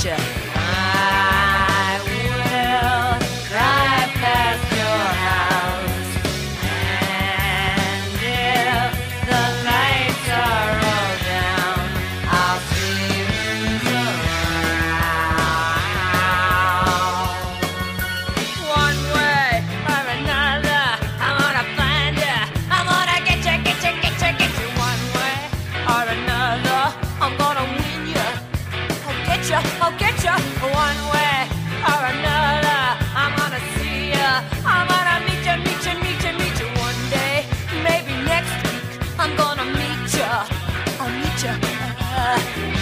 mídia. picture.